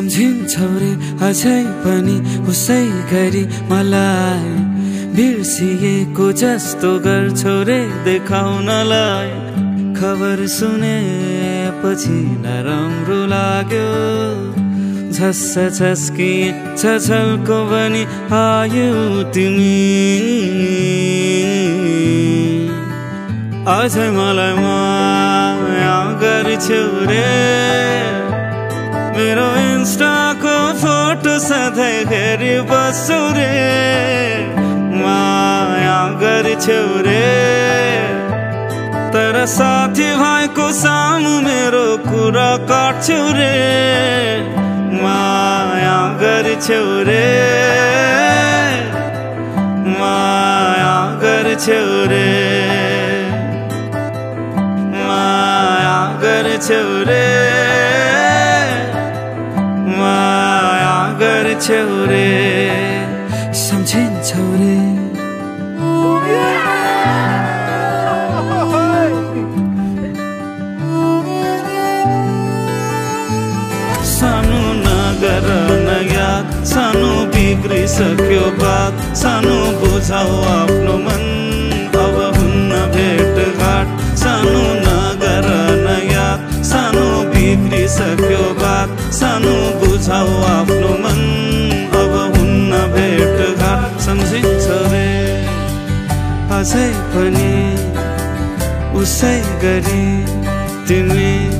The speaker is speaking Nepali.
सम्झिन्छौ रे अझै पनि उसै गरी मलाई बिर्सिएको जस्तो गर्छौ रे देखाउनलाई। खबर सुनेपछि नराम्रो लाग्यो। झस्स झस्की छछल्को पनि आयो तिमी। अझै मलाई माया गर्छौ रे। मेरो इन्स्टाको फोटो सधैँ हेरि बस्छु रे माया गर्छौ रे तर साथी भाइको सामु मेरो कुरा काट्छौ रे माया गर्छौ रे माया गर्छौ रे माया गर्छौ रे गर्छौ रे सम्झिन्छौ रे सानो नगर याद सानो बिग्रिसक्यो बात सानो बुझाउ आफ्नो मन अब हुन्न भेटघाट सानो नगर याद सानो बिग्रिसक्यो बात सानो बुझाउ आफ्नो अझै पनि उसै गरी तिमी